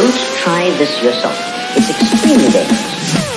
Don't try this yourself. It's extremely dangerous.